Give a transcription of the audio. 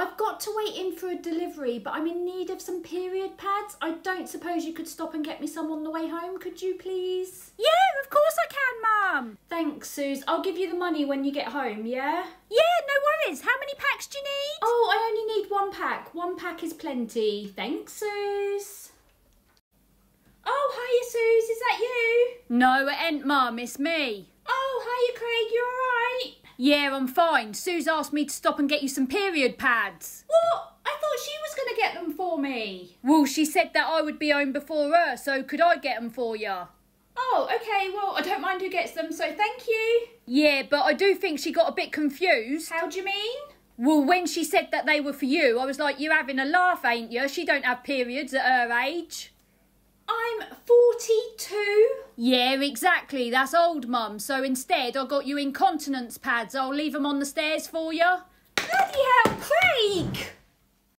it's only me. I've got to wait in for a delivery, but I'm in need of some period pads. I don't suppose you could stop and get me some on the way home, could you please? Yeah, of course I can, Mum. Thanks, Suze. I'll give you the money when you get home, yeah? Yeah, no worries. How many packs do you need? Oh, I only need one pack. One pack is plenty. Thanks, Suze. Oh, hiya, Suze. Is that you? No, it ain't, Mum. It's me. Oh, hiya, Craig. Yeah, I'm fine. Sue's asked me to stop and get you some period pads. What? I thought she was going to get them for me. Well, she said that I would be home before her, so could I get them for you? Oh, okay. Well, I don't mind who gets them, so thank you. Yeah, but I do think she got a bit confused. How do you mean? Well, when she said that they were for you, I was like, you're having a laugh, ain't you? She don't have periods at her age. I'm 42. Yeah, exactly. That's old, Mum. So instead, I got you incontinence pads. I'll leave them on the stairs for you. Bloody hell, Craig!